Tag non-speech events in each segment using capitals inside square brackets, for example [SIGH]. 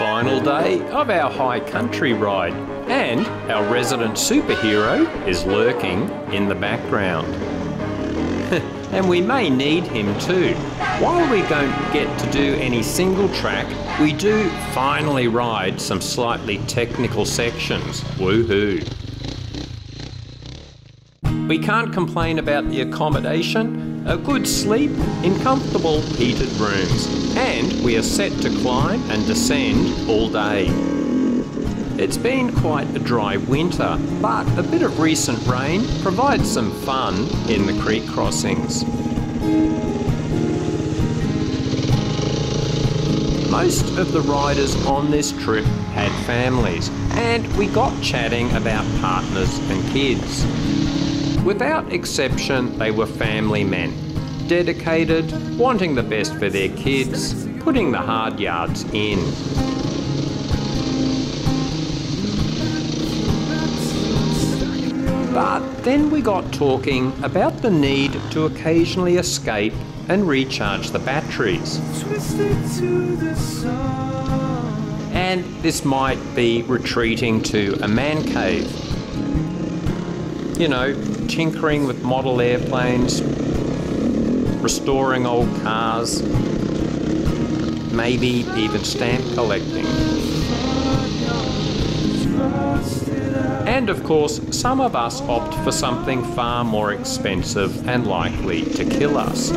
final day of our high country ride, and our resident superhero is lurking in the background. [LAUGHS] and we may need him too. While we don't get to do any single track, we do finally ride some slightly technical sections. Woohoo! We can't complain about the accommodation, a good sleep in comfortable heated rooms, and we are set to climb and descend all day. It's been quite a dry winter, but a bit of recent rain provides some fun in the creek crossings. Most of the riders on this trip had families, and we got chatting about partners and kids. Without exception, they were family men, dedicated, wanting the best for their kids, putting the hard yards in. But then we got talking about the need to occasionally escape and recharge the batteries. And this might be retreating to a man cave. You know, tinkering with model airplanes, restoring old cars, maybe even stamp collecting. And of course, some of us opt for something far more expensive and likely to kill us.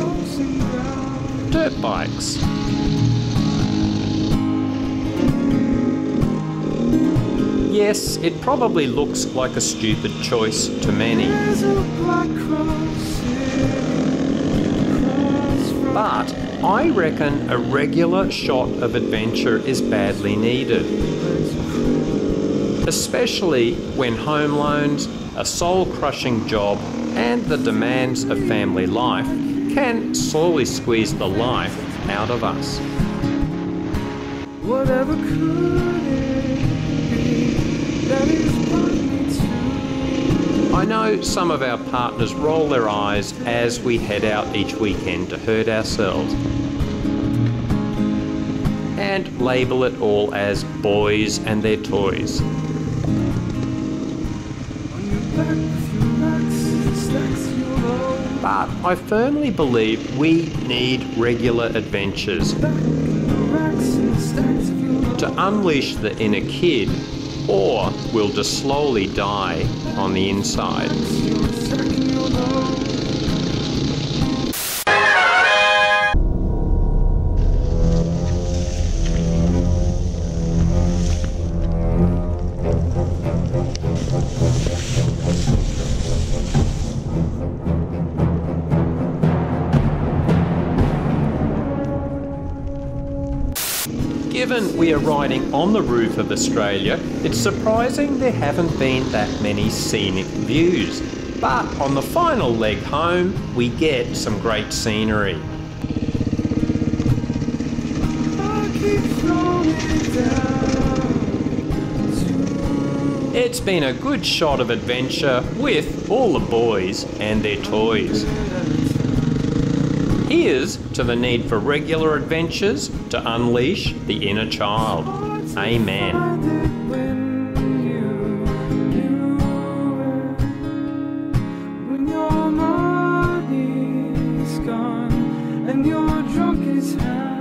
Dirt bikes. Yes, it probably looks like a stupid choice to many. But I reckon a regular shot of adventure is badly needed. Especially when home loans, a soul crushing job, and the demands of family life can slowly squeeze the life out of us. Whatever could I know some of our partners roll their eyes as we head out each weekend to hurt ourselves and label it all as boys and their toys. But I firmly believe we need regular adventures to unleash the inner kid or we'll just slowly die on the inside. Given we are riding on the roof of Australia, it's surprising there haven't been that many scenic views. But on the final leg home, we get some great scenery. It's been a good shot of adventure with all the boys and their toys is to the need for regular adventures to unleash the inner child. Amen. drunk hell.